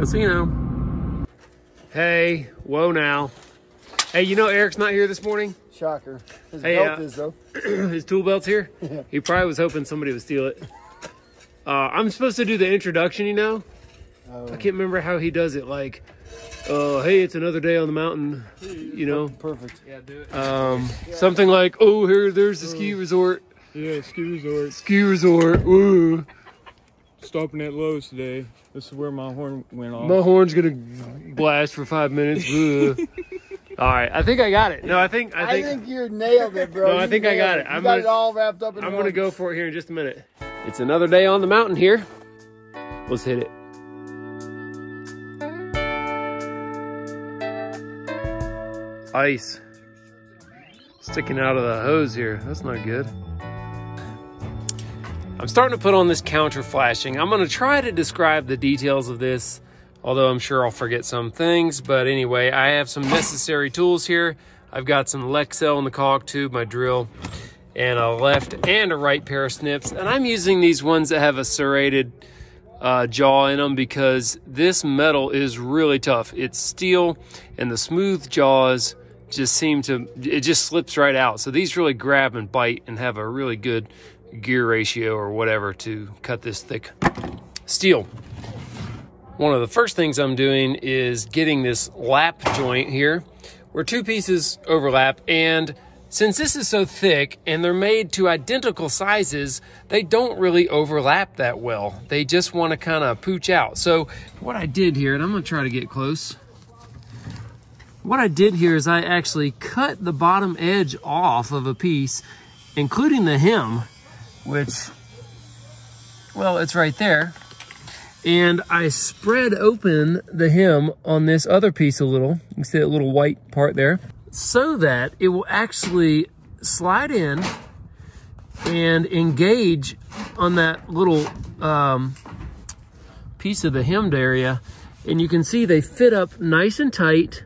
Casino. Hey, whoa now. Hey, you know Eric's not here this morning? Shocker. His Hey, belt uh, is though. His tool belt's here? Yeah. He probably was hoping somebody would steal it. Uh, I'm supposed to do the introduction, you know? Oh, I can't remember how he does it. Like, uh, hey, it's another day on the mountain, you know? perfect. Yeah, do it. Um, something like, oh, here, there's the ski resort. Yeah, ski resort. Ski resort, woo. Stopping at Lowe's today. This is where my horn went off. My horn's gonna blast for five minutes. All right, I think I got it. No, I think I I think, think you nailed it, bro. No, I You think I got nailed it. I'm got gonna- it all wrapped up in I'm one. gonna go for it here in just a minute. It's another day on the mountain here. Let's hit it. Ice sticking out of the hose here. That's not good. I'm starting to put on this counter flashing. I'm going to try to describe the details of this, although I'm sure I'll forget some things. But anyway, I have some necessary tools here. I've got some Lexel in the caulk tube, my drill, and a left and a right pair of snips. And I'm using these ones that have a serrated uh, jaw in them because this metal is really tough. It's steel and the smooth jaws just seem to, it just slips right out. So these really grab and bite and have a really good gear ratio or whatever to cut this thick steel. One of the first things I'm doing is getting this lap joint here where two pieces overlap and since this is so thick and they're made to identical sizes, they don't really overlap that well. They just want to kind of pooch out. So what I did here, and I'm going to try to get close. What I did here is I actually cut the bottom edge off of a piece, including the hem, which, well, it's right there. And I spread open the hem on this other piece a little. You see that little white part there so that it will actually slide in and engage on that little um, piece of the hemmed area. And you can see they fit up nice and tight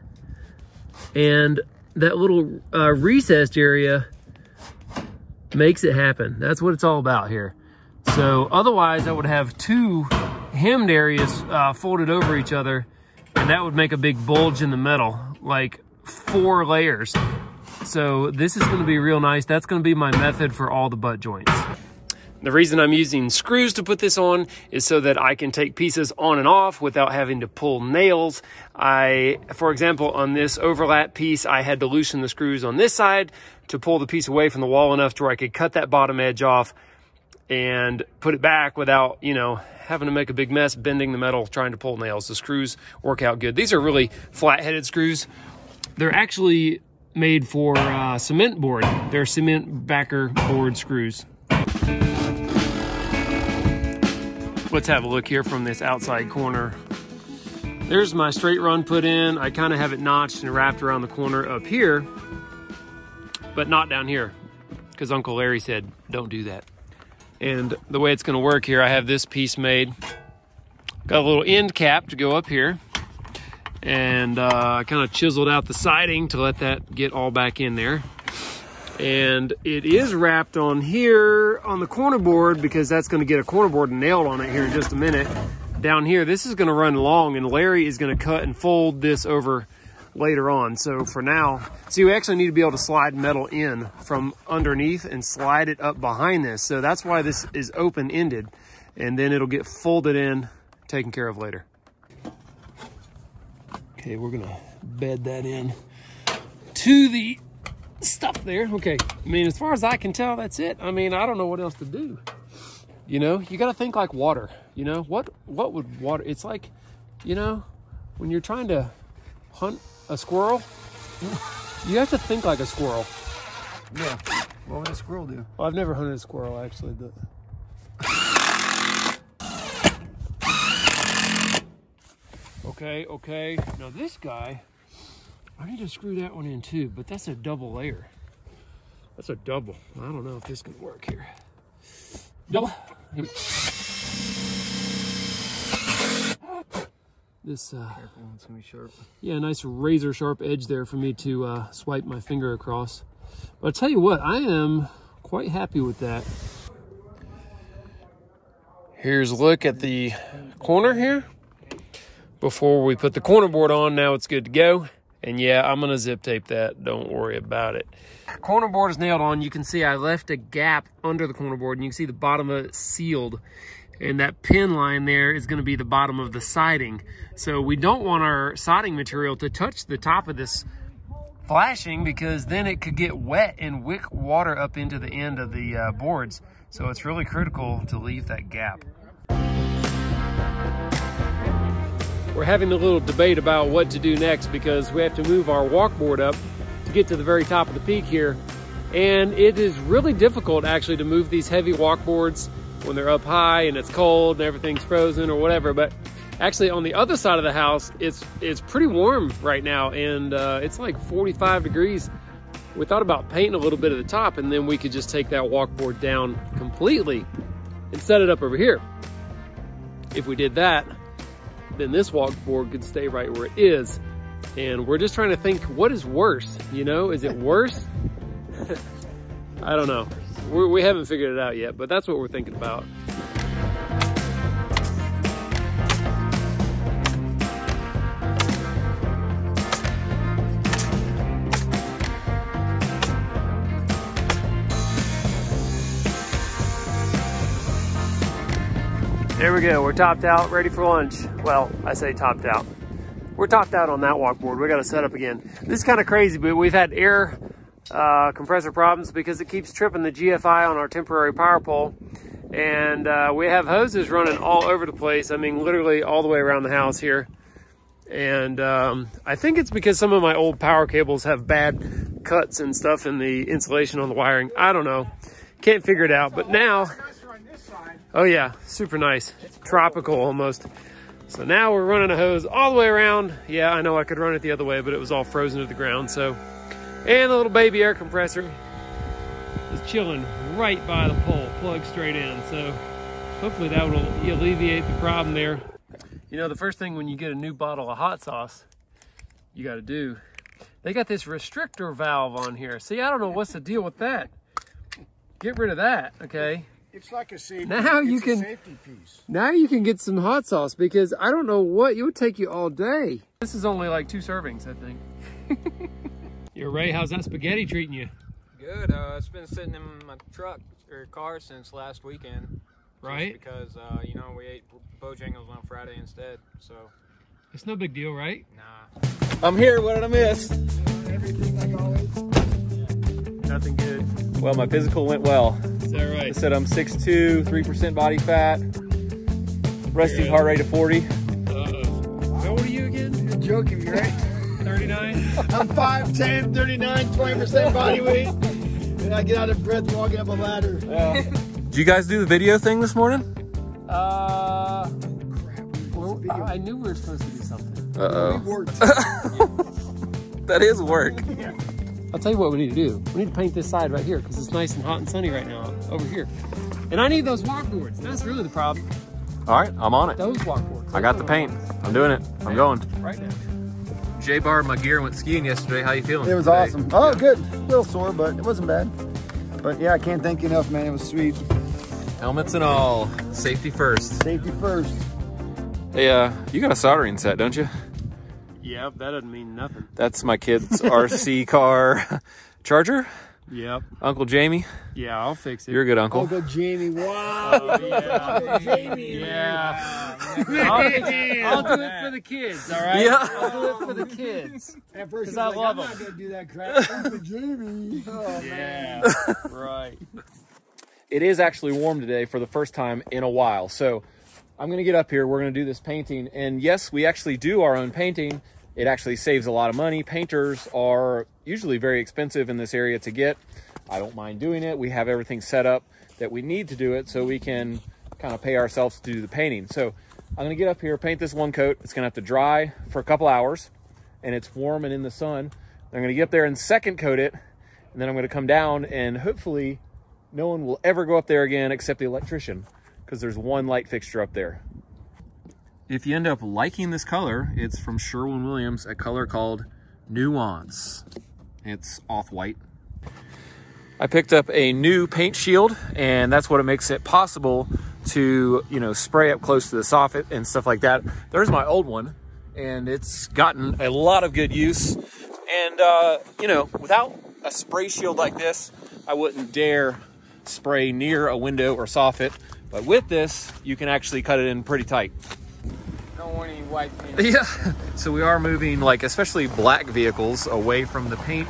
and that little uh, recessed area makes it happen. That's what it's all about here. So otherwise I would have two hemmed areas uh, folded over each other and that would make a big bulge in the metal, like four layers. So this is gonna be real nice. That's gonna be my method for all the butt joints. The reason I'm using screws to put this on is so that I can take pieces on and off without having to pull nails. I, for example, on this overlap piece, I had to loosen the screws on this side to pull the piece away from the wall enough to where I could cut that bottom edge off and put it back without, you know, having to make a big mess bending the metal trying to pull nails. The screws work out good. These are really flat-headed screws. They're actually made for uh, cement board. They're cement backer board screws. Let's have a look here from this outside corner. There's my straight run put in. I kind of have it notched and wrapped around the corner up here, but not down here because Uncle Larry said, don't do that. And the way it's gonna work here, I have this piece made. Got a little end cap to go up here. And uh, I kind of chiseled out the siding to let that get all back in there. And it is wrapped on here on the corner board because that's gonna get a corner board nailed on it here in just a minute. Down here, this is gonna run long and Larry is gonna cut and fold this over later on. So for now, see, we actually need to be able to slide metal in from underneath and slide it up behind this. So that's why this is open-ended and then it'll get folded in, taken care of later. Okay, we're gonna bed that in to the stuff there. Okay, I mean, as far as I can tell, that's it. I mean, I don't know what else to do. You know, you gotta think like water. You know, what what would water, it's like, you know, when you're trying to hunt a squirrel, you have to think like a squirrel. Yeah. What would a squirrel do? Well, I've never hunted a squirrel actually, but. Okay, okay. Now this guy, I need to screw that one in too, but that's a double layer. That's a double. I don't know if this can work here. Double. This, uh, Careful, it's gonna be sharp. yeah, nice razor sharp edge there for me to uh, swipe my finger across. But I'll tell you what, I am quite happy with that. Here's a look at the corner here. before we put the corner board on. Now it's good to go. And yeah, I'm gonna zip tape that. Don't worry about it. Corner board is nailed on. You can see I left a gap under the corner board and you can see the bottom of it sealed. And that pin line there is gonna be the bottom of the siding. So we don't want our siding material to touch the top of this flashing because then it could get wet and wick water up into the end of the uh, boards. So it's really critical to leave that gap. We're having a little debate about what to do next because we have to move our walkboard up to get to the very top of the peak here. And it is really difficult actually to move these heavy walkboards when they're up high and it's cold and everything's frozen or whatever. But actually on the other side of the house, it's it's pretty warm right now and uh, it's like 45 degrees. We thought about painting a little bit of the top and then we could just take that walkboard down completely and set it up over here. If we did that, then this walkboard could stay right where it is. And we're just trying to think, what is worse? You know, is it worse? I don't know. We're, we have not figured it out yet, but that's what we're thinking about. There we go, we're topped out, ready for lunch. Well, I say topped out. We're topped out on that walkboard. We got to set up again. This is kind of crazy, but we've had air uh, compressor problems because it keeps tripping the GFI on our temporary power pole. And uh, we have hoses running all over the place. I mean, literally all the way around the house here. And um, I think it's because some of my old power cables have bad cuts and stuff in the insulation on the wiring. I don't know. Can't figure it out. But now Oh yeah, super nice. Tropical almost. So now we're running a hose all the way around. Yeah, I know I could run it the other way, but it was all frozen to the ground. So, and the little baby air compressor is chilling right by the pole, plugged straight in. So hopefully that will alleviate the problem there. You know, the first thing when you get a new bottle of hot sauce, you got to do, they got this restrictor valve on here. See, I don't know what's the deal with that. Get rid of that, okay? It's like a safety. Now you can safety piece. Now you can get some hot sauce because I don't know what it would take you all day. This is only like two servings, I think. Yo, Ray, how's that spaghetti treating you? Good. Uh, it's been sitting in my truck or car since last weekend. Right. because uh, you know we ate Bojangles on Friday instead, so. It's no big deal, right? Nah. I'm here. What did I miss? Everything like always. Nothing good. Well, my physical went well. Is that right? I said I'm 6'2", 3% body fat, resting heart rate of 40. Uh-oh. How old are you again? You're joking, me, right? 39? I'm 5'10", 39, 20% body weight. And I get out of breath walking up a ladder. Did you guys do the video thing this morning? Uh, well, I knew we were supposed to do something. Uh We worked. That is work. I'll tell you what we need to do. We need to paint this side right here because it's nice and hot and sunny right now over here. And I need those walkboards. That's really the problem. All right, I'm on it. Those walkboards. I got the paint. I'm doing it. I'm going. Right now. Jay borrowed my gear went skiing yesterday. How you feeling? It was today? awesome. Oh, good. A little sore, but it wasn't bad. But yeah, I can't thank you enough, man. It was sweet. Helmets and all. Safety first. Safety first. Hey, uh, you got a soldering set, don't you? Yep, that doesn't mean nothing. That's my kid's RC car charger. Yep. Uncle Jamie, Yeah, I'll fix it. you're a good uncle. Uncle Jamie. Wow. Oh, yeah. Jamie. yeah. I'll. I'll do it for the kids, all right? Yeah. I'll do it for the kids. At first, he I like, love I'm him. not going to do that crap. Uncle Jamie. Oh, man. Yeah. right. it is actually warm today for the first time in a while. So I'm going to get up here. We're going to do this painting. And yes, we actually do our own painting. It actually saves a lot of money. Painters are usually very expensive in this area to get. I don't mind doing it. We have everything set up that we need to do it so we can kind of pay ourselves to do the painting. So I'm going to get up here, paint this one coat. It's going to have to dry for a couple hours and it's warm and in the sun. I'm going to get up there and second coat it. And then I'm going to come down and hopefully no one will ever go up there again except the electrician because there's one light fixture up there. If you end up liking this color, it's from Sherwin-Williams, a color called Nuance. It's off-white. I picked up a new paint shield and that's what it makes it possible to, you know, spray up close to the soffit and stuff like that. There's my old one and it's gotten a lot of good use. And, uh, you know, without a spray shield like this, I wouldn't dare spray near a window or soffit. But with this, you can actually cut it in pretty tight. Don't want any white paint. Yeah. So we are moving, like, especially black vehicles away from the paint.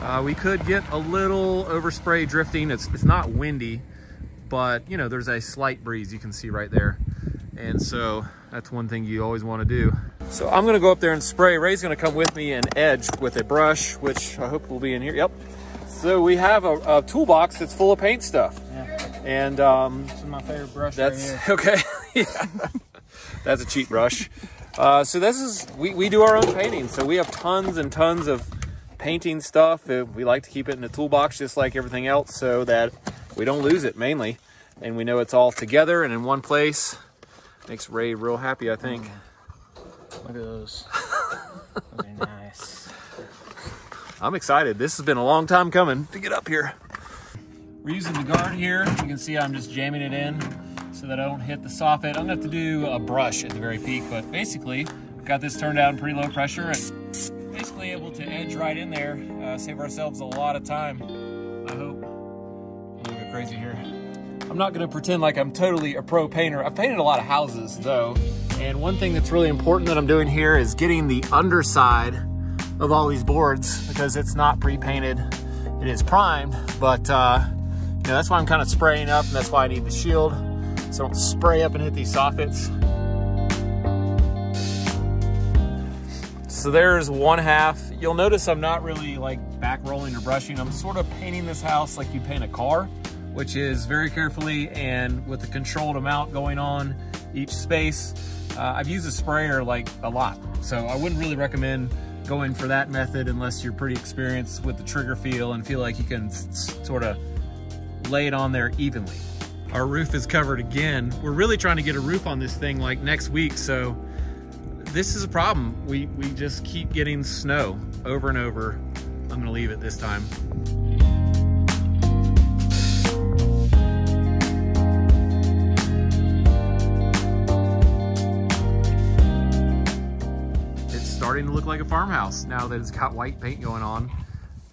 Uh, we could get a little overspray drifting. It's, it's not windy, but, you know, there's a slight breeze you can see right there. And so that's one thing you always want to do. So I'm going to go up there and spray. Ray's going to come with me and edge with a brush, which I hope will be in here. Yep. So we have a, a toolbox that's full of paint stuff. Yeah. And um, This is my favorite brush that's right okay. yeah. That's a cheap brush. Uh, so this is, we, we do our own painting. So we have tons and tons of painting stuff. Uh, We like to keep it in the toolbox just like everything else so that we don't lose it mainly. And we know it's all together and in one place. Makes Ray real happy, I think. Look at those. those are nice. I'm excited. This has been a long time coming to get up here. We're using the guard here. You can see I'm just jamming it in so that I don't hit the soffit. I'm gonna have to do a brush at the very peak, but basically, got this turned down pretty low pressure and basically able to edge right in there, uh, save ourselves a lot of time. I hope. I'm gonna go crazy here. I'm not gonna pretend like I'm totally a pro painter. I've painted a lot of houses though, and one thing that's really important that I'm doing here is getting the underside of all these boards because it's not pre-painted. It is primed, but uh, you know, that's why I'm kind of spraying up and that's why I need the shield. So I don't spray up and hit these soffits. So there's one half. You'll notice I'm not really like back rolling or brushing. I'm sort of painting this house like you paint a car, which is very carefully and with a controlled amount going on each space. Uh, I've used a sprayer like a lot, so I wouldn't really recommend going for that method unless you're pretty experienced with the trigger feel and feel like you can sort of lay it on there evenly. Our roof is covered again. We're really trying to get a roof on this thing like next week, so this is a problem. We, we just keep getting snow over and over. I'm gonna leave it this time. It's starting to look like a farmhouse now that it's got white paint going on.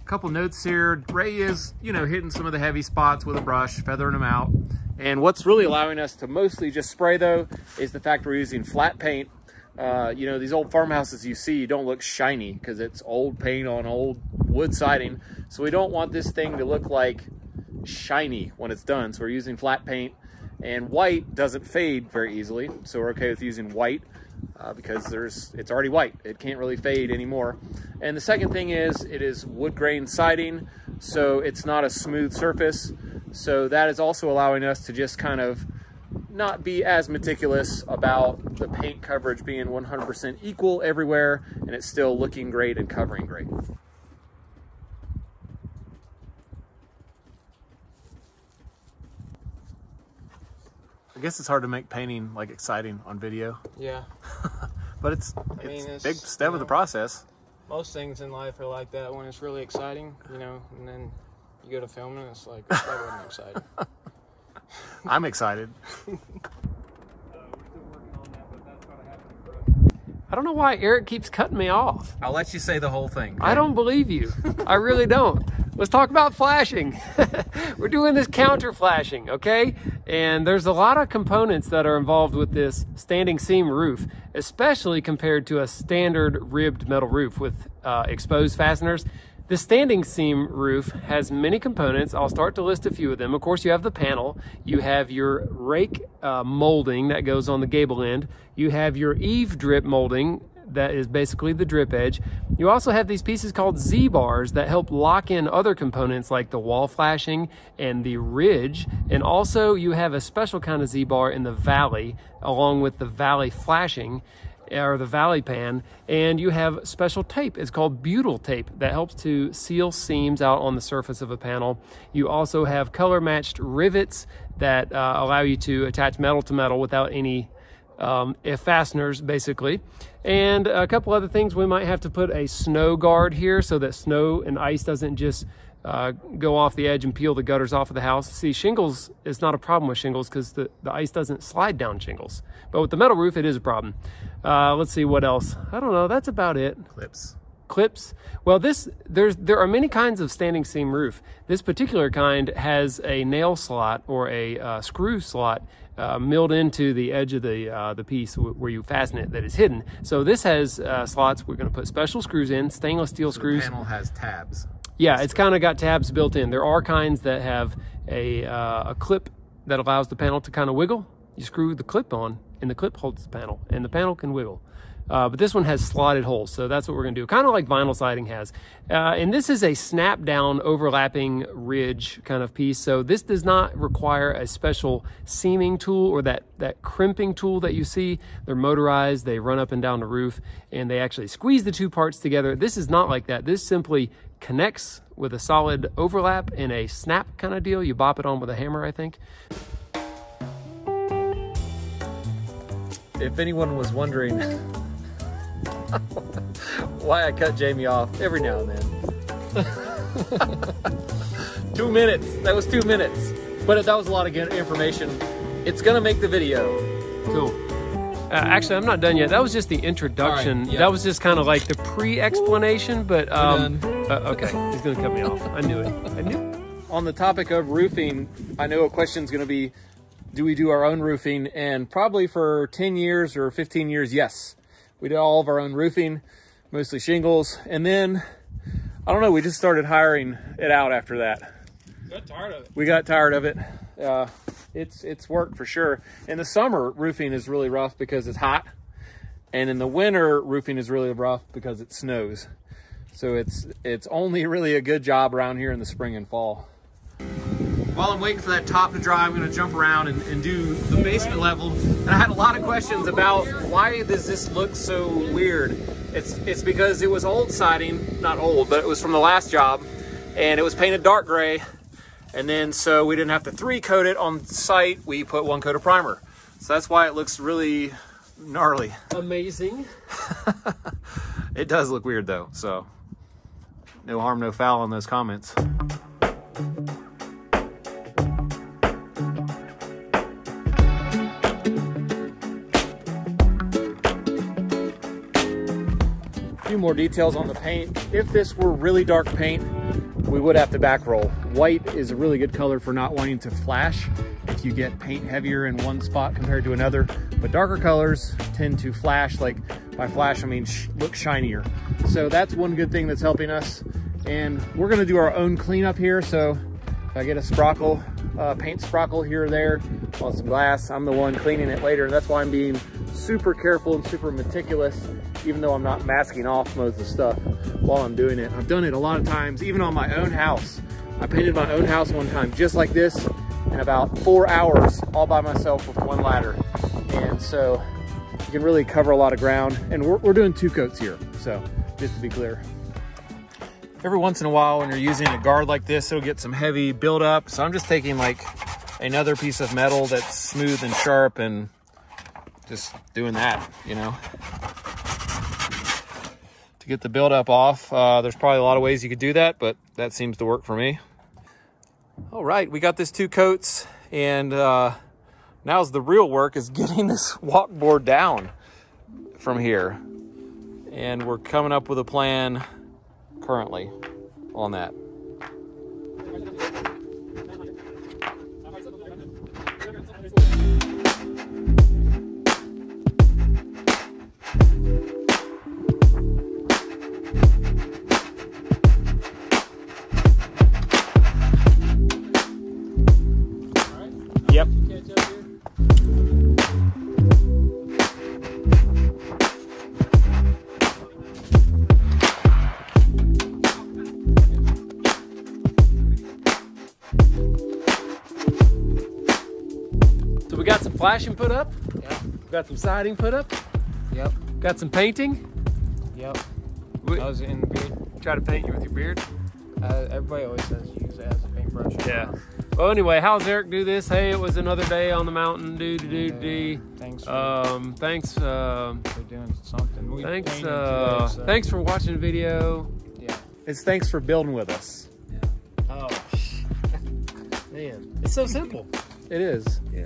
A couple notes here. Ray is, you know, hitting some of the heavy spots with a brush, feathering them out. And what's really allowing us to mostly just spray though is the fact we're using flat paint. Uh, you know, these old farmhouses you see don't look shiny because it's old paint on old wood siding. So we don't want this thing to look like shiny when it's done. So we're using flat paint and white doesn't fade very easily. So we're okay with using white uh, because there's it's already white. It can't really fade anymore. And the second thing is it is wood grain siding, so it's not a smooth surface. So that is also allowing us to just kind of not be as meticulous about the paint coverage being 100% equal everywhere and it's still looking great and covering great. I guess it's hard to make painting like exciting on video, Yeah. but it's I mean, it's a big step you of the process. Most things in life are like that when it's really exciting, you know, and then you go to film and it's like, that wasn't exciting. I'm excited. I don't know why Eric keeps cutting me off. I'll let you say the whole thing. I don't believe you. I really don't. Let's talk about flashing. We're doing this counter flashing, okay? And there's a lot of components that are involved with this standing seam roof, especially compared to a standard ribbed metal roof with uh, exposed fasteners. The standing seam roof has many components. I'll start to list a few of them. Of course, you have the panel. You have your rake uh, molding that goes on the gable end. You have your eave drip molding that is basically the drip edge. You also have these pieces called Z-bars that help lock in other components like the wall flashing and the ridge. And also you have a special kind of Z-bar in the valley along with the valley flashing or the valley pan and you have special tape. It's called butyl tape that helps to seal seams out on the surface of a panel. You also have color matched rivets that uh, allow you to attach metal to metal without any um, fasteners basically. And a couple other things. We might have to put a snow guard here so that snow and ice doesn't just uh, go off the edge and peel the gutters off of the house. See, shingles is not a problem with shingles because the, the ice doesn't slide down shingles. But with the metal roof, it is a problem. Uh, let's see what else. I don't know. That's about it. Clips. Clips. Well, this there's there are many kinds of standing seam roof. This particular kind has a nail slot or a uh, screw slot uh, milled into the edge of the uh, the piece where you fasten it that is hidden. So this has uh, slots. We're going to put special screws in, stainless steel screws. The panel has tabs. Yeah, it's kind of got tabs built in. There are kinds that have a, uh, a clip that allows the panel to kind of wiggle. You screw the clip on, and the clip holds the panel, and the panel can wiggle. Uh, but this one has slotted holes, so that's what we're going to do, kind of like vinyl siding has. Uh, and this is a snap down overlapping ridge kind of piece, so this does not require a special seaming tool or that, that crimping tool that you see. They're motorized, they run up and down the roof, and they actually squeeze the two parts together. This is not like that. This simply connects with a solid overlap in a snap kind of deal. You bop it on with a hammer, I think. If anyone was wondering why I cut Jamie off every now and then. two minutes. That was two minutes. But that was a lot of good information. It's gonna make the video. Cool. Uh, actually, I'm not done yet. That was just the introduction. Right, yeah. That was just kind of like the pre-explanation, but um, uh, okay, he's gonna cut me off. I knew it. I knew. On the topic of roofing, I know a question's gonna be, do we do our own roofing? And probably for 10 years or 15 years, yes. We did all of our own roofing, mostly shingles. And then, I don't know, we just started hiring it out after that. Got tired of it. We got tired of it. Uh, it's it's work for sure. In the summer, roofing is really rough because it's hot, and in the winter, roofing is really rough because it snows. So it's it's only really a good job around here in the spring and fall. While I'm waiting for that top to dry, I'm gonna jump around and, and do the basement level. And I had a lot of questions about why does this look so weird? It's, it's because it was old siding, not old, but it was from the last job, and it was painted dark gray. And then so we didn't have to three coat it on site, we put one coat of primer. So that's why it looks really gnarly. Amazing. It does look weird though, so no harm, no foul in those comments. A few more details on the paint. If this were really dark paint, we would have to back roll. White is a really good color for not wanting to flash if you get paint heavier in one spot compared to another. But darker colors tend to flash, like by flash I mean sh look shinier. So that's one good thing that's helping us. And we're gonna do our own cleanup here. So if I get a sprockle, uh, paint sprockle here or there on some glass, I'm the one cleaning it later. And that's why I'm being super careful and super meticulous, even though I'm not masking off most of the stuff while I'm doing it. I've done it a lot of times, even on my own house. I painted my own house one time just like this in about four hours all by myself with one ladder. And so you can really cover a lot of ground. And we're, we're doing two coats here, so just to be clear. Every once in a while when you're using a guard like this, it'll get some heavy buildup. So I'm just taking like another piece of metal that's smooth and sharp and just doing that, you know. To get the buildup off, uh, there's probably a lot of ways you could do that, but that seems to work for me. All right, we got this two coats and uh, now's the real work is getting this walk board down from here. And we're coming up with a plan currently on that. Flashing put up. Yep. We got some siding put up. Yep. Got some painting. Yep. We, I was in the beard. try to paint you with your beard. Uh, everybody always says use it as a paintbrush. Yeah. Well, anyway, how's Eric do this? Hey, it was another day on the mountain. Do do do do. Thanks for, Um, thanks. Uh, for doing something. We thanks. Uh, today, so- thanks for watching the video. Yeah. It's thanks for building with us. Yeah. Oh. Man, it's so simple. It is. Yeah.